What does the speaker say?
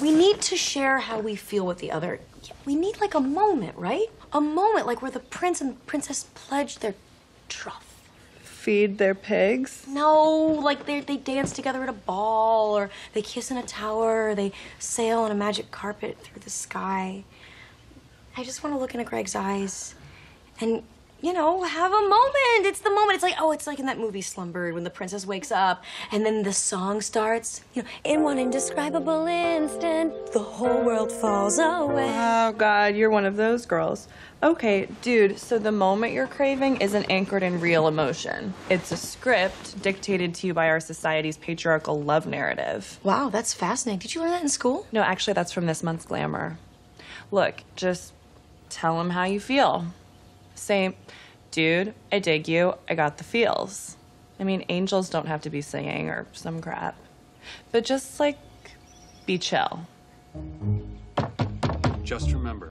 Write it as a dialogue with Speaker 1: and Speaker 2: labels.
Speaker 1: We need to share how we feel with the other. We need like a moment, right? A moment like where the prince and princess pledge their troth.
Speaker 2: Feed their pigs?
Speaker 1: No, like they they dance together at a ball, or they kiss in a tower, or they sail on a magic carpet through the sky. I just want to look into Greg's eyes, and you know, have a moment. It's the moment. It's like oh, it's like in that movie Slumber when the princess wakes up, and then the song starts. You know, in one indescribable instant, the whole world falls away.
Speaker 2: Oh, God, you're one of those girls. Okay, dude, so the moment you're craving isn't anchored in real emotion. It's a script dictated to you by our society's patriarchal love narrative.
Speaker 1: Wow, that's fascinating. Did you learn that in school?
Speaker 2: No, actually, that's from this month's Glamour. Look, just tell him how you feel. Say, dude, I dig you, I got the feels. I mean, angels don't have to be singing or some crap. But just like, be chill.
Speaker 3: Just remember,